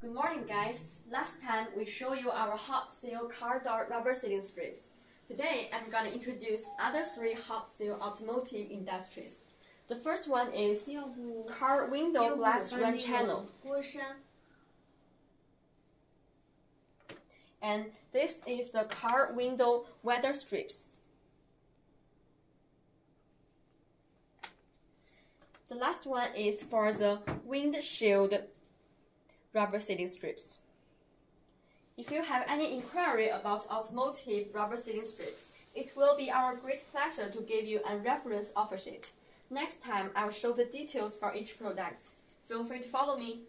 Good morning, guys. Last time we showed you our hot seal car door rubber sealing strips. Today, I'm going to introduce other three hot seal automotive industries. The first one is car window glass red channel. And this is the car window weather strips. The last one is for the windshield rubber sealing strips. If you have any inquiry about automotive rubber sealing strips, it will be our great pleasure to give you a reference offer sheet. Next time, I'll show the details for each product. Feel free to follow me.